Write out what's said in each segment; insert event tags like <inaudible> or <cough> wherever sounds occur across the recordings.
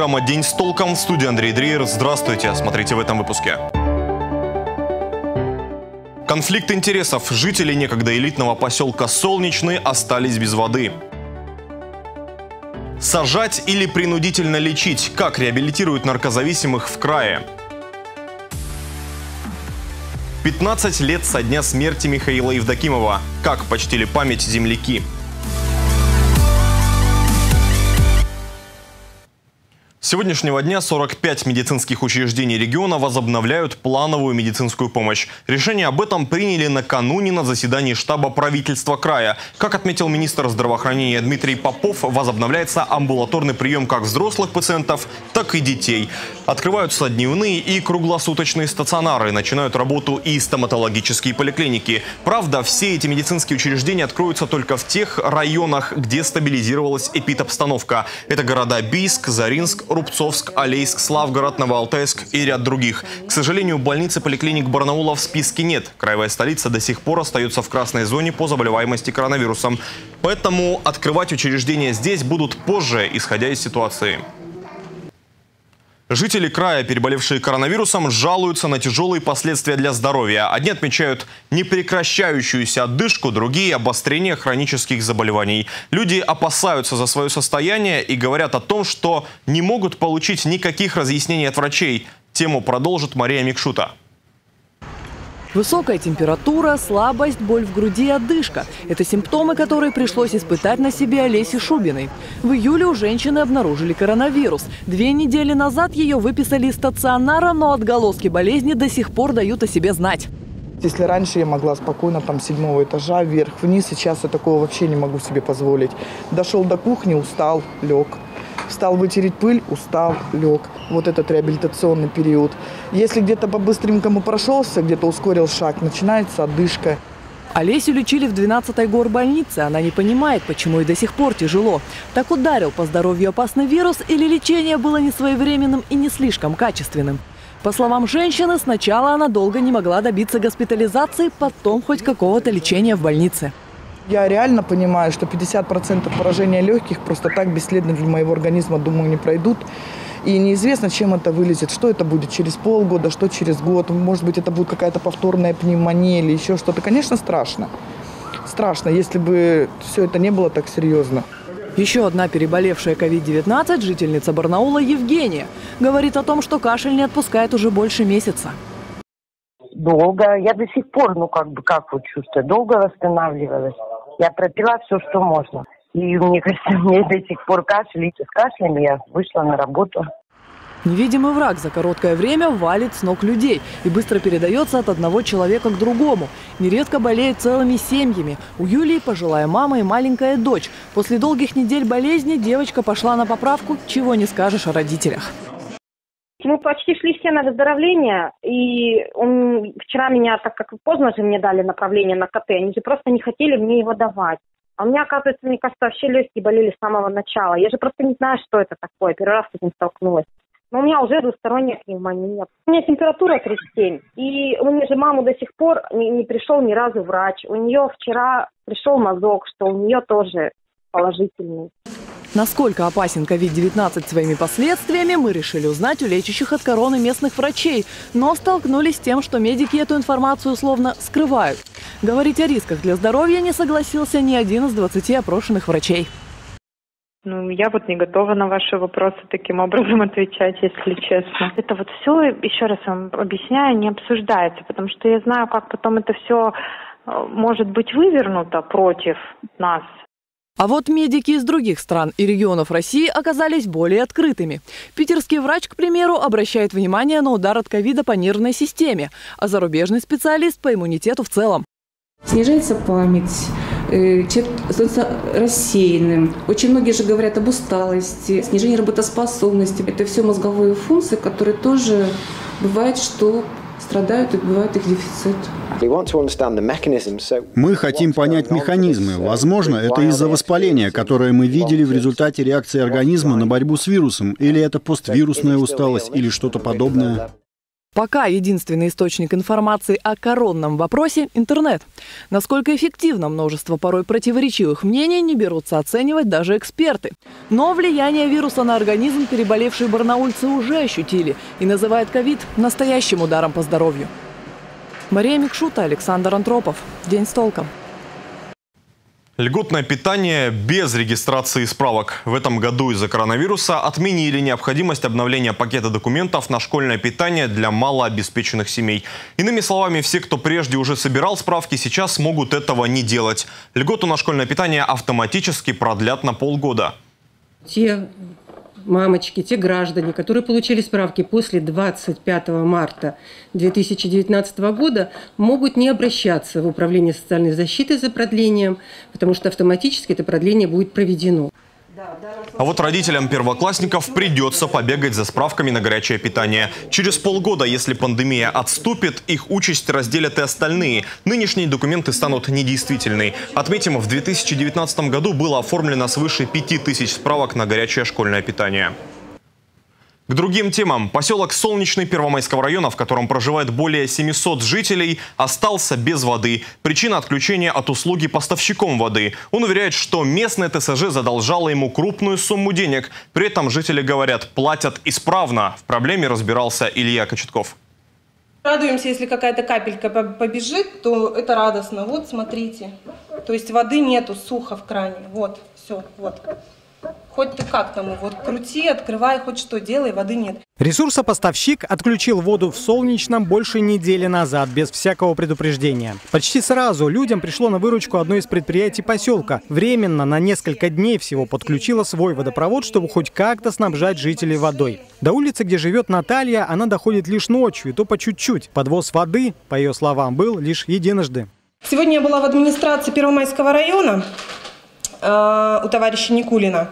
Программа «День с толком» в студии Андрей Дриер. Здравствуйте, смотрите в этом выпуске. Конфликт интересов. Жители некогда элитного поселка Солнечный остались без воды. Сажать или принудительно лечить? Как реабилитируют наркозависимых в крае? 15 лет со дня смерти Михаила Евдокимова. Как почтили память земляки? Сегодняшнего дня 45 медицинских учреждений региона возобновляют плановую медицинскую помощь. Решение об этом приняли накануне на заседании штаба правительства края. Как отметил министр здравоохранения Дмитрий Попов, возобновляется амбулаторный прием как взрослых пациентов, так и детей. Открываются дневные и круглосуточные стационары, начинают работу и стоматологические поликлиники. Правда, все эти медицинские учреждения откроются только в тех районах, где стабилизировалась эпидобстановка. Это города Бийск, Заринск, Рубцовск, Алейск, Славгород, Новоалтайск и ряд других. К сожалению, больницы поликлиник Барнаула в списке нет. Краевая столица до сих пор остается в красной зоне по заболеваемости коронавирусом. Поэтому открывать учреждения здесь будут позже, исходя из ситуации. Жители края, переболевшие коронавирусом, жалуются на тяжелые последствия для здоровья. Одни отмечают непрекращающуюся отдышку, другие – обострение хронических заболеваний. Люди опасаются за свое состояние и говорят о том, что не могут получить никаких разъяснений от врачей. Тему продолжит Мария Микшута. Высокая температура, слабость, боль в груди и одышка – это симптомы, которые пришлось испытать на себе Олесе Шубиной. В июле у женщины обнаружили коронавирус. Две недели назад ее выписали из стационара, но отголоски болезни до сих пор дают о себе знать. Если раньше я могла спокойно там седьмого этажа вверх-вниз, сейчас я такого вообще не могу себе позволить. Дошел до кухни, устал, лег. Встал вытереть пыль, устал, лег. Вот этот реабилитационный период. Если где-то по-быстренькому прошелся, где-то ускорил шаг, начинается одышка. Олесю лечили в 12-й горбольнице. Она не понимает, почему и до сих пор тяжело. Так ударил по здоровью опасный вирус или лечение было не своевременным и не слишком качественным. По словам женщины, сначала она долго не могла добиться госпитализации, потом хоть какого-то лечения в больнице. Я реально понимаю, что 50% поражения легких просто так бесследно для моего организма, думаю, не пройдут. И неизвестно, чем это вылезет, что это будет через полгода, что через год. Может быть, это будет какая-то повторная пневмония или еще что-то. Конечно, страшно. Страшно, если бы все это не было так серьезно. Еще одна переболевшая COVID-19 жительница Барнаула Евгения говорит о том, что кашель не отпускает уже больше месяца. Долго. Я до сих пор, ну как бы, как вот чувствую, долго восстанавливалась. Я пропила все, что можно. И мне кажется, <laughs> мне до сих пор кашель, и с кашлем я вышла на работу. Невидимый враг за короткое время валит с ног людей и быстро передается от одного человека к другому. Нередко болеют целыми семьями. У Юлии пожилая мама и маленькая дочь. После долгих недель болезни девочка пошла на поправку, чего не скажешь о родителях. Мы почти шли все на выздоровление, и он, вчера меня, так как поздно же мне дали направление на КТ, они же просто не хотели мне его давать. А у меня, оказывается, мне кажется, вообще легкие болели с самого начала. Я же просто не знаю, что это такое. Первый раз с этим столкнулась. Но у меня уже двусторонняя пневмония. У меня температура 37. И у меня же маму до сих пор не, не пришел ни разу врач. У нее вчера пришел мазок, что у нее тоже положительный. Насколько опасен COVID-19 своими последствиями, мы решили узнать у лечащих от короны местных врачей, но столкнулись с тем, что медики эту информацию условно скрывают. Говорить о рисках для здоровья не согласился ни один из 20 опрошенных врачей. Ну, я вот не готова на ваши вопросы таким образом <laughs> отвечать, если честно. Это вот все, еще раз вам объясняю, не обсуждается, потому что я знаю, как потом это все э, может быть вывернуто против нас. А вот медики из других стран и регионов России оказались более открытыми. Питерский врач, к примеру, обращает внимание на удар от ковида по нервной системе, а зарубежный специалист по иммунитету в целом. Снижается память, э, человек становится рассеянным. Очень многие же говорят об усталости, снижении работоспособности. Это все мозговые функции, которые тоже бывает, что страдают и бывает их дефицит. Мы хотим понять механизмы. Возможно, это из-за воспаления, которое мы видели в результате реакции организма на борьбу с вирусом, или это поствирусная усталость, или что-то подобное. Пока единственный источник информации о коронном вопросе – интернет. Насколько эффективно множество порой противоречивых мнений не берутся оценивать даже эксперты. Но влияние вируса на организм переболевшие барнаульцы уже ощутили и называют ковид настоящим ударом по здоровью. Мария Микшута, Александр Антропов. День с толком. Льготное питание без регистрации справок. В этом году из-за коронавируса отменили необходимость обновления пакета документов на школьное питание для малообеспеченных семей. Иными словами, все, кто прежде уже собирал справки, сейчас могут этого не делать. Льготу на школьное питание автоматически продлят на полгода. Те мамочки, те граждане, которые получили справки после 25 марта 2019 года, могут не обращаться в Управление социальной защиты за продлением, потому что автоматически это продление будет проведено. А вот родителям первоклассников придется побегать за справками на горячее питание. Через полгода, если пандемия отступит, их участь разделят и остальные. Нынешние документы станут недействительны. Отметим, в 2019 году было оформлено свыше 5000 справок на горячее школьное питание. К другим темам. Поселок Солнечный Первомайского района, в котором проживает более 700 жителей, остался без воды. Причина отключения от услуги поставщиком воды. Он уверяет, что местное ТСЖ задолжало ему крупную сумму денег. При этом жители говорят, платят исправно. В проблеме разбирался Илья Кочетков. Радуемся, если какая-то капелька побежит, то это радостно. Вот, смотрите. То есть воды нету, сухо в кране. Вот, все, вот. Хоть ты как там его крути, открывай, хоть что делай, воды нет. Ресурсопоставщик отключил воду в Солнечном больше недели назад, без всякого предупреждения. Почти сразу людям пришло на выручку одно из предприятий поселка. Временно на несколько дней всего подключило свой водопровод, чтобы хоть как-то снабжать жителей водой. До улицы, где живет Наталья, она доходит лишь ночью, и то по чуть-чуть. Подвоз воды, по ее словам, был лишь единожды. Сегодня я была в администрации Первомайского района. Э, у товарища Никулина.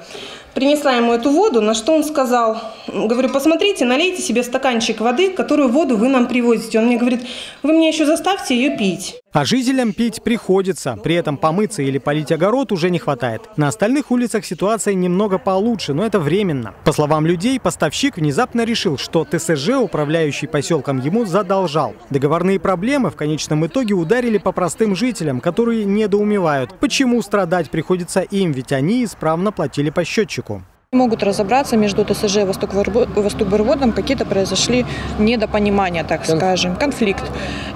Принесла ему эту воду, на что он сказал, говорю, посмотрите, налейте себе стаканчик воды, которую воду вы нам привозите. Он мне говорит, вы мне еще заставьте ее пить. А жителям пить приходится. При этом помыться или полить огород уже не хватает. На остальных улицах ситуация немного получше, но это временно. По словам людей, поставщик внезапно решил, что ТСЖ, управляющий поселком, ему задолжал. Договорные проблемы в конечном итоге ударили по простым жителям, которые недоумевают, почему страдать приходится им, ведь они исправно платили по счетчику. Могут разобраться между ТСЖ и Восток-Бурводом, какие-то произошли недопонимания, так скажем, конфликт.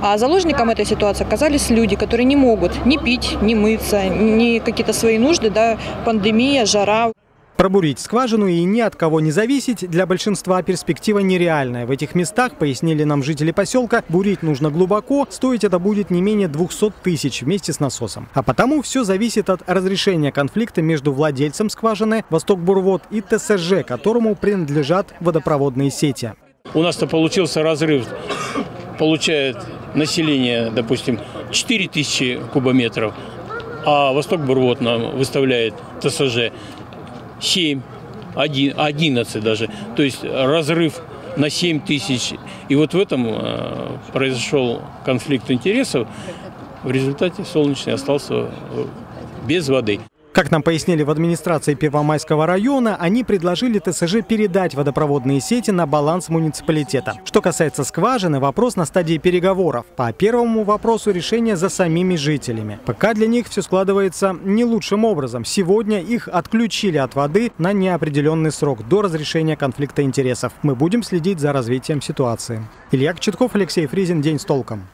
А заложником этой ситуации оказались люди, которые не могут ни пить, ни мыться, ни какие-то свои нужды, да, пандемия, жара. Пробурить скважину и ни от кого не зависеть для большинства перспектива нереальная. В этих местах, пояснили нам жители поселка, бурить нужно глубоко, стоить это будет не менее 200 тысяч вместе с насосом. А потому все зависит от разрешения конфликта между владельцем скважины Восток-Бурвод и ТСЖ, которому принадлежат водопроводные сети. У нас-то получился разрыв. Получает население, допустим, 4 тысячи кубометров, а Восток-Бурвод нам выставляет ТСЖ 7, 11 даже. То есть разрыв на 7 тысяч. И вот в этом э, произошел конфликт интересов. В результате Солнечный остался без воды. Как нам пояснили в администрации Первомайского района, они предложили ТСЖ передать водопроводные сети на баланс муниципалитета. Что касается скважины, вопрос на стадии переговоров. По первому вопросу решение за самими жителями. Пока для них все складывается не лучшим образом. Сегодня их отключили от воды на неопределенный срок до разрешения конфликта интересов. Мы будем следить за развитием ситуации. Илья Кочетков, Алексей Фризин. День с толком.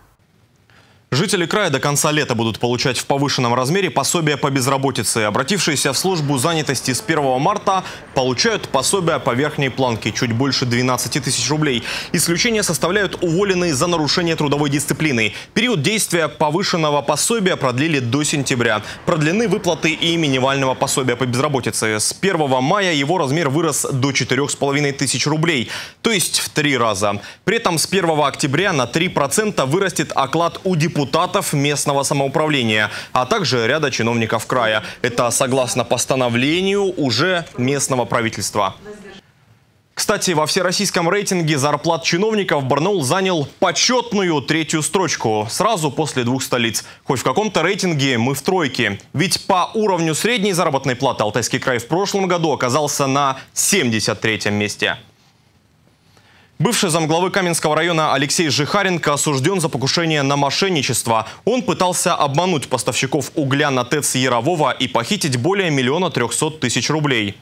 Жители края до конца лета будут получать в повышенном размере пособие по безработице. Обратившиеся в службу занятости с 1 марта получают пособие по верхней планке чуть больше 12 тысяч рублей. Исключение составляют уволенные за нарушение трудовой дисциплины. Период действия повышенного пособия продлили до сентября. Продлены выплаты и минимального пособия по безработице. С 1 мая его размер вырос до 4,5 тысяч рублей, то есть в три раза. При этом с 1 октября на 3% вырастет оклад у депутатов депутатов местного самоуправления, а также ряда чиновников края. Это согласно постановлению уже местного правительства. Кстати, во всероссийском рейтинге зарплат чиновников Барнаул занял почетную третью строчку сразу после двух столиц. Хоть в каком-то рейтинге мы в тройке. Ведь по уровню средней заработной платы Алтайский край в прошлом году оказался на 73-м месте. Бывший замглавы Каменского района Алексей Жихаренко осужден за покушение на мошенничество. Он пытался обмануть поставщиков угля на ТЭЦ Ярового и похитить более миллиона трехсот тысяч рублей.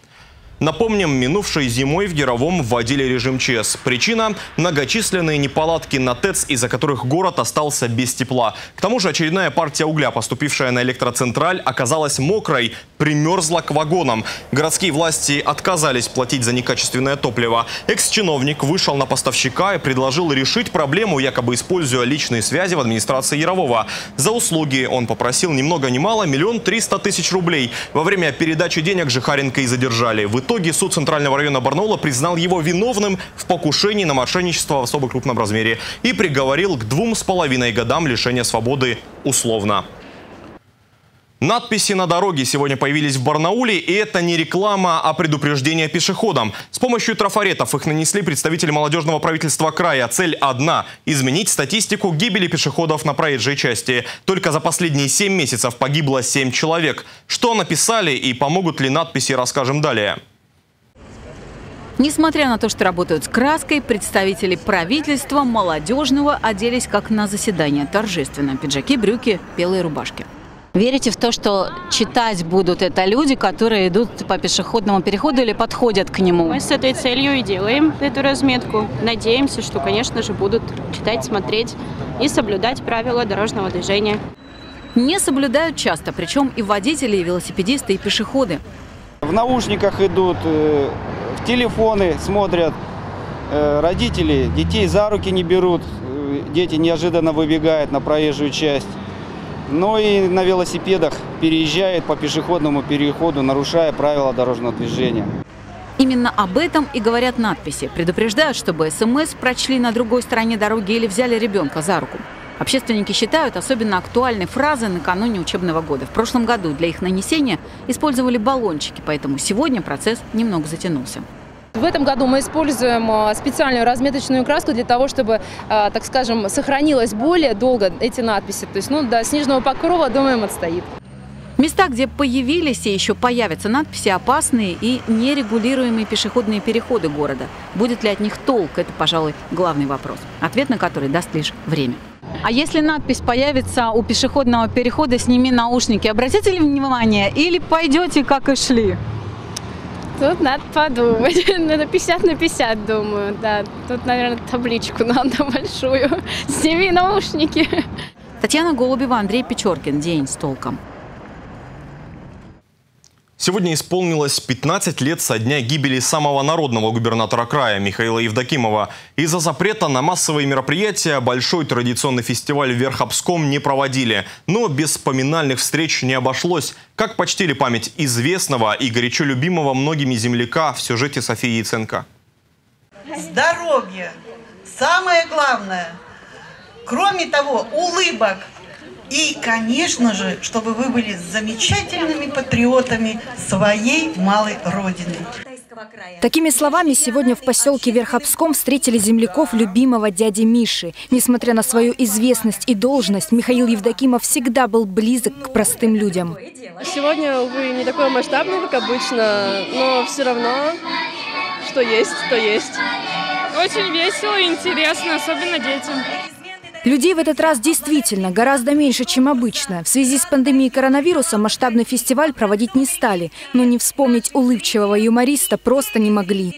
Напомним, минувшей зимой в Яровом вводили режим ЧС. Причина – многочисленные неполадки на ТЭЦ, из-за которых город остался без тепла. К тому же очередная партия угля, поступившая на электроцентраль, оказалась мокрой, примерзла к вагонам. Городские власти отказались платить за некачественное топливо. Экс-чиновник вышел на поставщика и предложил решить проблему, якобы используя личные связи в администрации Ярового. За услуги он попросил ни много ни мало миллион триста тысяч рублей. Во время передачи денег Жихаренко и задержали. В итоге суд Центрального района Барнаула признал его виновным в покушении на мошенничество в особо крупном размере и приговорил к двум с половиной годам лишения свободы условно. Надписи на дороге сегодня появились в Барнауле, и это не реклама, а предупреждение пешеходам. С помощью трафаретов их нанесли представители молодежного правительства края. Цель одна – изменить статистику гибели пешеходов на проезжей части. Только за последние 7 месяцев погибло 7 человек. Что написали и помогут ли надписи, расскажем далее. Несмотря на то, что работают с краской, представители правительства молодежного оделись как на заседание. Торжественно. Пиджаки, брюки, белые рубашки. Верите в то, что читать будут это люди, которые идут по пешеходному переходу или подходят к нему? Мы с этой целью и делаем эту разметку. Надеемся, что, конечно же, будут читать, смотреть и соблюдать правила дорожного движения. Не соблюдают часто, причем и водители, и велосипедисты, и пешеходы. В наушниках идут, э, в телефоны смотрят, э, родители детей за руки не берут, э, дети неожиданно выбегают на проезжую часть. Но и на велосипедах переезжают по пешеходному переходу, нарушая правила дорожного движения. Именно об этом и говорят надписи. Предупреждают, чтобы СМС прочли на другой стороне дороги или взяли ребенка за руку. Общественники считают особенно актуальной фразы накануне учебного года. В прошлом году для их нанесения использовали баллончики, поэтому сегодня процесс немного затянулся. В этом году мы используем а, специальную разметочную краску для того, чтобы, а, так скажем, сохранилось более долго эти надписи. То есть, ну, до снежного покрова, думаем, отстоит. Места, где появились и еще появятся надписи, опасные и нерегулируемые пешеходные переходы города. Будет ли от них толк? Это, пожалуй, главный вопрос. Ответ на который даст лишь время. А если надпись появится у пешеходного перехода «Сними наушники», обратите ли внимание или пойдете, как и шли? Тут надо подумать. <laughs> Надо 50 на 50, думаю, да. Тут, наверное, табличку <laughs> надо большую. Сними наушники. Татьяна Голубева, Андрей Печоркин. День с толком. Сегодня исполнилось 15 лет со дня гибели самого народного губернатора края Михаила Евдокимова. Из-за запрета на массовые мероприятия большой традиционный фестиваль в Верхопском не проводили. Но без поминальных встреч не обошлось. Как почтили память известного и горячо любимого многими земляка в сюжете Софии Яценко. Здоровье. Самое главное. Кроме того, улыбок – и, конечно же, чтобы вы были замечательными патриотами своей малой родины. Такими словами сегодня в поселке Верхопском встретили земляков любимого дяди Миши. Несмотря на свою известность и должность, Михаил Евдокимов всегда был близок к простым людям. Сегодня, увы, не такой масштабный, как обычно, но все равно, что есть, то есть. Очень весело и интересно, особенно детям. Людей в этот раз действительно гораздо меньше, чем обычно. В связи с пандемией коронавируса масштабный фестиваль проводить не стали, но не вспомнить улыбчивого юмориста просто не могли.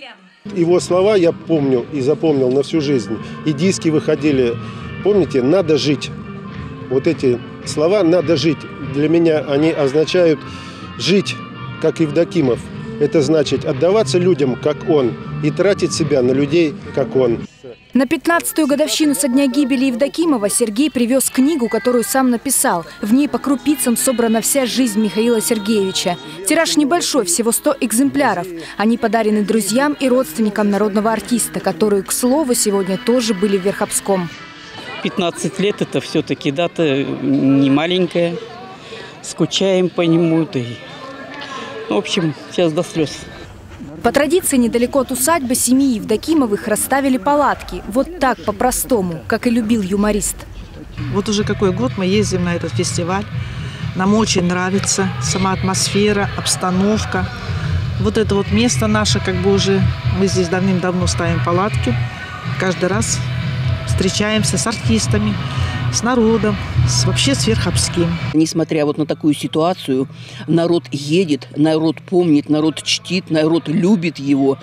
Его слова я помню и запомнил на всю жизнь. И диски выходили, помните, «надо жить». Вот эти слова «надо жить» для меня они означают жить, как Евдокимов. Это значит отдаваться людям, как он, и тратить себя на людей, как он. На 15-ю годовщину со дня гибели Евдокимова Сергей привез книгу, которую сам написал. В ней по крупицам собрана вся жизнь Михаила Сергеевича. Тираж небольшой, всего 100 экземпляров. Они подарены друзьям и родственникам народного артиста, которые, к слову, сегодня тоже были в Верховском. 15 лет – это все-таки дата не маленькая. Скучаем по нему. Да и... В общем, сейчас до слез. По традиции, недалеко от усадьбы семьи Евдокимовых расставили палатки. Вот так, по-простому, как и любил юморист. Вот уже какой год мы ездим на этот фестиваль. Нам очень нравится сама атмосфера, обстановка. Вот это вот место наше, как бы уже, мы здесь давным-давно ставим палатки. каждый раз встречаемся с артистами, с народом, вообще с Верховским. Несмотря вот на такую ситуацию, народ едет, народ помнит, народ чтит, народ любит его.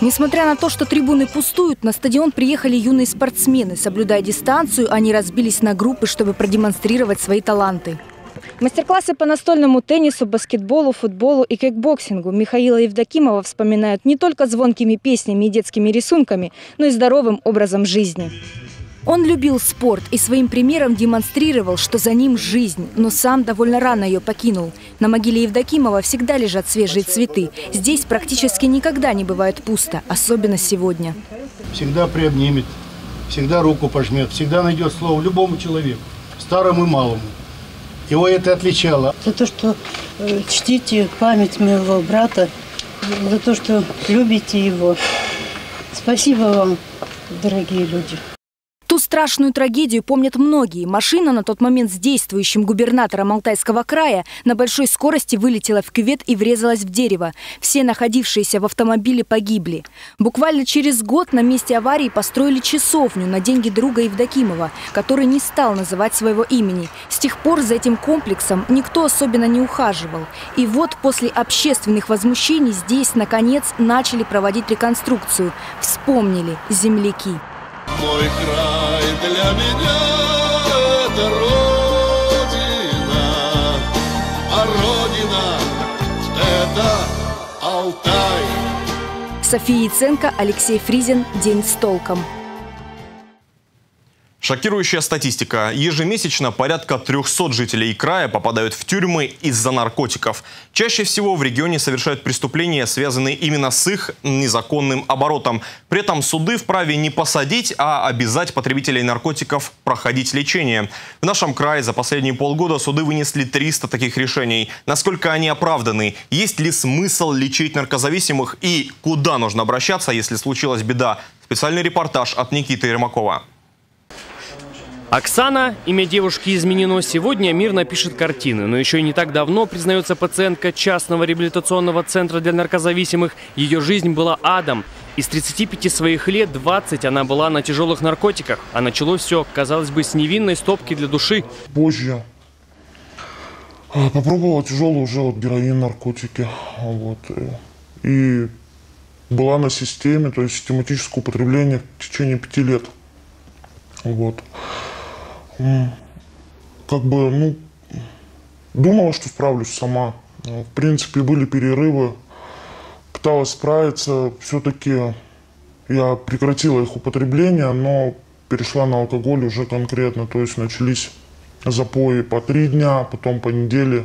Несмотря на то, что трибуны пустуют, на стадион приехали юные спортсмены. Соблюдая дистанцию, они разбились на группы, чтобы продемонстрировать свои таланты. Мастер-классы по настольному теннису, баскетболу, футболу и кикбоксингу Михаила Евдокимова вспоминают не только звонкими песнями и детскими рисунками, но и здоровым образом жизни. Он любил спорт и своим примером демонстрировал, что за ним жизнь, но сам довольно рано ее покинул. На могиле Евдокимова всегда лежат свежие цветы. Здесь практически никогда не бывает пусто, особенно сегодня. Всегда приобнимет, всегда руку пожмет, всегда найдет слово любому человеку, старому и малому. Его это отличало. За то, что э, чтите память моего брата, за то, что любите его. Спасибо вам, дорогие люди. Ту страшную трагедию помнят многие. Машина на тот момент с действующим губернатором Алтайского края на большой скорости вылетела в кювет и врезалась в дерево. Все находившиеся в автомобиле погибли. Буквально через год на месте аварии построили часовню на деньги друга Евдокимова, который не стал называть своего имени. С тех пор за этим комплексом никто особенно не ухаживал. И вот после общественных возмущений здесь, наконец, начали проводить реконструкцию. Вспомнили земляки. Мой край для меня это Родина, а Родина это Алтай. София Яценко, Алексей Фризин. День с толком. Шокирующая статистика. Ежемесячно порядка 300 жителей края попадают в тюрьмы из-за наркотиков. Чаще всего в регионе совершают преступления, связанные именно с их незаконным оборотом. При этом суды вправе не посадить, а обязать потребителей наркотиков проходить лечение. В нашем крае за последние полгода суды вынесли 300 таких решений. Насколько они оправданы? Есть ли смысл лечить наркозависимых? И куда нужно обращаться, если случилась беда? Специальный репортаж от Никиты Ермакова. Оксана, имя девушки изменено, сегодня мирно пишет картины, но еще не так давно, признается пациентка частного реабилитационного центра для наркозависимых, ее жизнь была адом. Из 35 своих лет 20 она была на тяжелых наркотиках, а началось все, казалось бы, с невинной стопки для души. Позже а, попробовала тяжелый уже вот героин, наркотики, вот, и была на системе, то есть систематическое употребление в течение пяти лет, вот как бы, ну, думала, что справлюсь сама. В принципе, были перерывы, пыталась справиться. Все-таки я прекратила их употребление, но перешла на алкоголь уже конкретно. То есть начались запои по три дня, потом по неделе.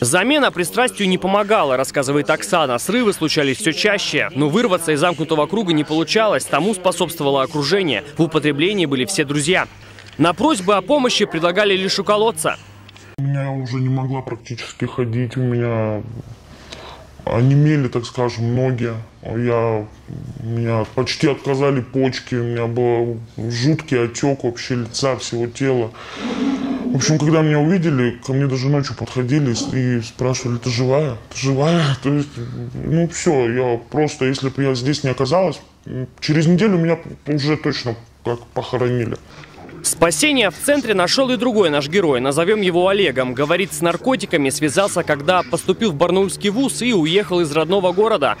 Замена пристрастию не помогала, рассказывает Оксана. Срывы случались все чаще, но вырваться из замкнутого круга не получалось. Тому способствовало окружение. В употреблении были все друзья. На просьбы о помощи предлагали лишь уколоться. Меня уже не могла практически ходить, у меня онемели, так скажем, ноги. Я, меня почти отказали почки, у меня был жуткий отек вообще лица, всего тела. В общем, когда меня увидели, ко мне даже ночью подходили и спрашивали, ты живая? Ты живая? То есть, ну все, я просто, если бы я здесь не оказалась, через неделю меня уже точно как похоронили. Спасение в центре нашел и другой наш герой, назовем его Олегом. Говорит, с наркотиками связался, когда поступил в Барнаульский вуз и уехал из родного города.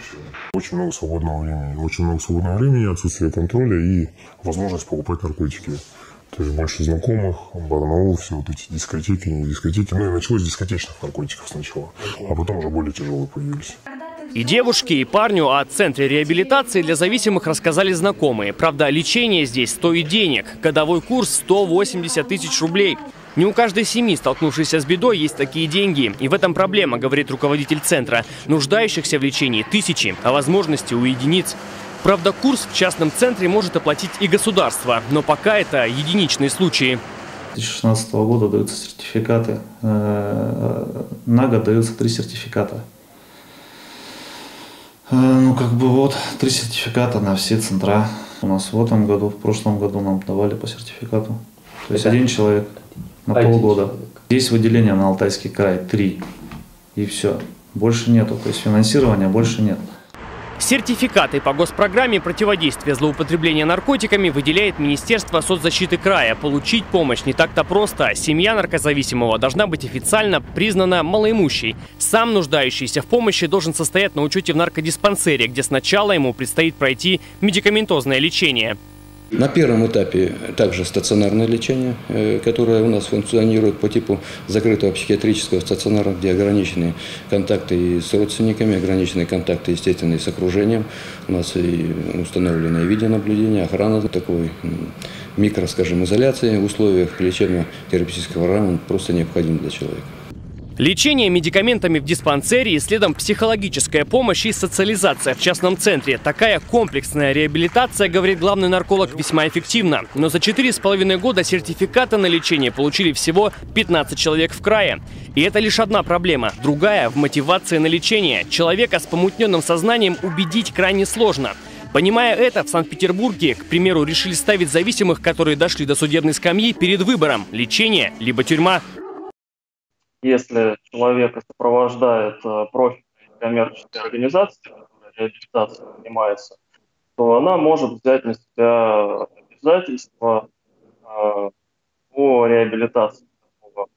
Очень много свободного времени, очень много свободного времени, отсутствие контроля и возможность покупать наркотики. То есть больше знакомых, Барнаул, все вот эти дискотеки, не дискотеки. Ну и началось с дискотечных наркотиков сначала, а потом уже более тяжелые появились. И девушке, и парню о центре реабилитации для зависимых рассказали знакомые. Правда, лечение здесь стоит денег. Годовой курс 180 тысяч рублей. Не у каждой семьи, столкнувшейся с бедой, есть такие деньги. И в этом проблема, говорит руководитель центра. Нуждающихся в лечении тысячи, а возможности у единиц. Правда, курс в частном центре может оплатить и государство, но пока это единичные случаи. С 2016 года даются сертификаты. Э, на год даются три сертификата. Э, ну, как бы вот, три сертификата на все центра. У нас в этом году, в прошлом году нам давали по сертификату. То есть один человек на один полгода. Человек. Есть выделение на Алтайский край три. и все. Больше нету, то есть финансирования больше нет. Сертификаты по госпрограмме противодействия злоупотребления наркотиками выделяет Министерство соцзащиты края. Получить помощь не так-то просто. Семья наркозависимого должна быть официально признана малоимущей. Сам нуждающийся в помощи должен состоять на учете в наркодиспансере, где сначала ему предстоит пройти медикаментозное лечение. На первом этапе также стационарное лечение, э, которое у нас функционирует по типу закрытого психиатрического стационара, где ограничены контакты и с родственниками, ограничены контакты, естественно, и с окружением. У нас и установленное видеонаблюдение, охрана такой микро, скажем, изоляции в условиях лечебно-терапевтического района просто необходим для человека. Лечение медикаментами в диспансере и следом психологическая помощь и социализация в частном центре. Такая комплексная реабилитация, говорит главный нарколог, весьма эффективна. Но за 4,5 года сертификата на лечение получили всего 15 человек в крае. И это лишь одна проблема. Другая – в мотивации на лечение. Человека с помутненным сознанием убедить крайне сложно. Понимая это, в Санкт-Петербурге, к примеру, решили ставить зависимых, которые дошли до судебной скамьи, перед выбором – лечение либо тюрьма. Если человека сопровождает э, профильная коммерческая организация, которая реабилитацией занимается, то она может взять на себя обязательства э, по реабилитации такого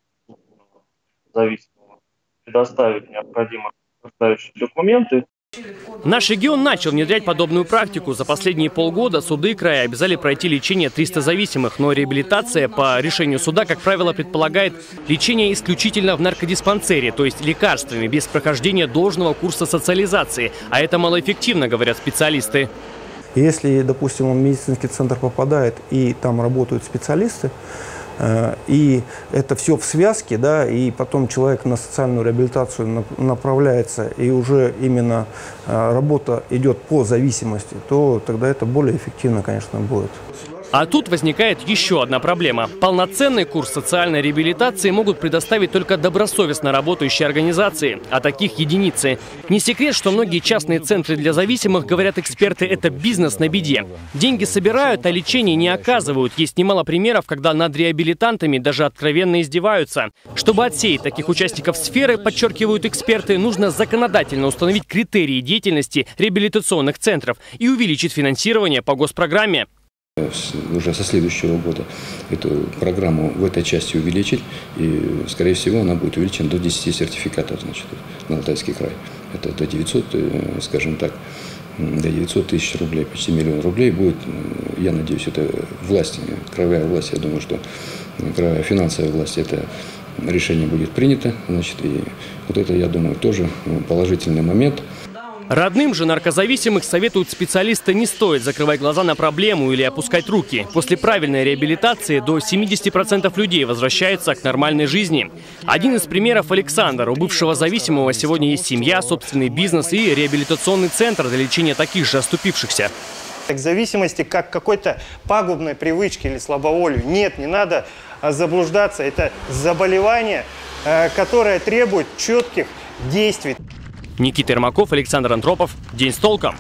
зависимого, предоставить необходимые подтверждающие документы Наш регион начал внедрять подобную практику. За последние полгода суды края обязали пройти лечение 300 зависимых, но реабилитация по решению суда, как правило, предполагает лечение исключительно в наркодиспансере, то есть лекарствами, без прохождения должного курса социализации. А это малоэффективно, говорят специалисты. Если, допустим, он в медицинский центр попадает и там работают специалисты, и это все в связке, да, и потом человек на социальную реабилитацию направляется, и уже именно э, работа идет по зависимости, то тогда это более эффективно, конечно, будет. А тут возникает еще одна проблема. Полноценный курс социальной реабилитации могут предоставить только добросовестно работающие организации, а таких единицы. Не секрет, что многие частные центры для зависимых, говорят эксперты, это бизнес на беде. Деньги собирают, а лечение не оказывают. Есть немало примеров, когда над реабилитантами даже откровенно издеваются. Чтобы отсеять таких участников сферы, подчеркивают эксперты, нужно законодательно установить критерии деятельности реабилитационных центров и увеличить финансирование по госпрограмме уже со следующего года эту программу в этой части увеличить. И, скорее всего, она будет увеличена до 10 сертификатов значит, на Алтайский край. Это до 900, э, скажем так, до 900 тысяч рублей, почти миллион рублей будет. Э, я надеюсь, это власть, краевая власть, я думаю, что краевая финансовая власть это решение будет принято. Значит, и вот это, я думаю, тоже положительный момент. Родным же наркозависимых советуют специалисты не стоит закрывать глаза на проблему или опускать руки. После правильной реабилитации до 70% людей возвращаются к нормальной жизни. Один из примеров Александр. У бывшего зависимого сегодня есть семья, собственный бизнес и реабилитационный центр для лечения таких же оступившихся. К зависимости как какой-то пагубной привычки или слабоволию. Нет, не надо а, заблуждаться. Это заболевание, э, которое требует четких действий. Никита Ермаков, Александр Антропов. День с толком.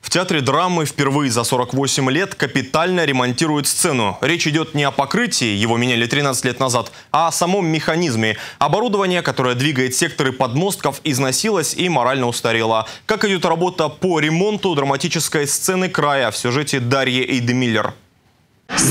В театре драмы впервые за 48 лет капитально ремонтируют сцену. Речь идет не о покрытии, его меняли 13 лет назад, а о самом механизме. Оборудование, которое двигает секторы подмостков, износилось и морально устарело. Как идет работа по ремонту драматической сцены края в сюжете Дарьи Эйдемиллер.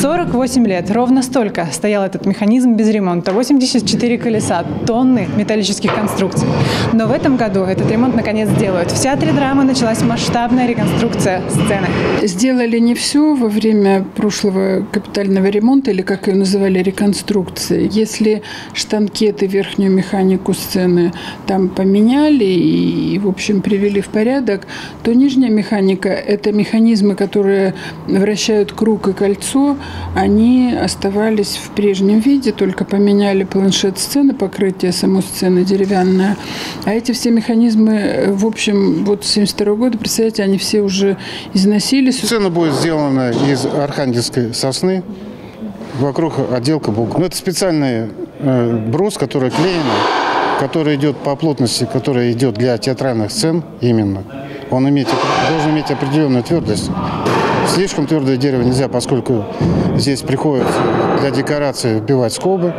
48 лет, ровно столько стоял этот механизм без ремонта. 84 колеса, тонны металлических конструкций. Но в этом году этот ремонт наконец сделают. В театре драмы началась масштабная реконструкция сцены. Сделали не все во время прошлого капитального ремонта, или как ее называли, реконструкции. Если штанкеты, верхнюю механику сцены там поменяли и, в общем, привели в порядок, то нижняя механика – это механизмы, которые вращают круг и кольцо, они оставались в прежнем виде, только поменяли планшет сцены, покрытие самой сцены деревянное. А эти все механизмы, в общем, вот с 72 года, представляете, они все уже износились. Сцена будет сделана из архангельской сосны, вокруг отделка бугра. Ну, это специальный э, брус, который клеен, который идет по плотности, который идет для театральных сцен именно. Он иметь, должен иметь определенную твердость. Слишком твердое дерево нельзя, поскольку здесь приходится для декорации вбивать скобы.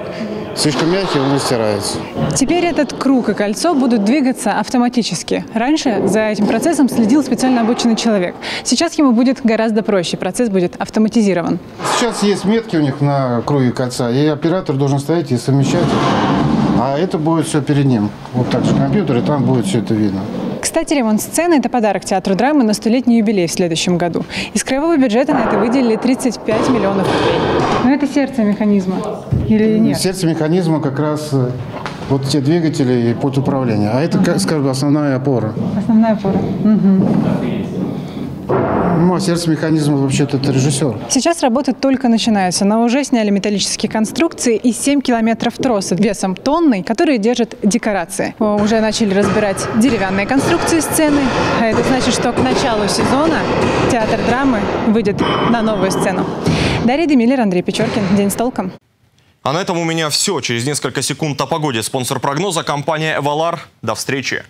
слишком мягкий, он стирается. Теперь этот круг и кольцо будут двигаться автоматически. Раньше за этим процессом следил специально обученный человек. Сейчас ему будет гораздо проще, процесс будет автоматизирован. Сейчас есть метки у них на круге кольца, и оператор должен стоять и совмещать. А это будет все перед ним. Вот так же компьютер, и там будет все это видно. Кстати, ремонт сцены – это подарок театру драмы на столетний юбилей в следующем году. Из краевого бюджета на это выделили 35 миллионов рублей. Но это сердце механизма или нет? Сердце механизма как раз э, вот те двигатели и путь управления. А это, как скажем, основная опора. Основная опора. Мгм. Ну, а сердце механизма вообще-то это режиссер. Сейчас работы только начинаются, но уже сняли металлические конструкции и 7 километров троса весом тонны, которые держат декорации. Уже начали разбирать деревянные конструкции сцены, а это значит, что к началу сезона театр драмы выйдет на новую сцену. Дарья Демиллер, Андрей Печоркин. День с толком. А на этом у меня все. Через несколько секунд о погоде. Спонсор прогноза – компания «Эвалар». До встречи.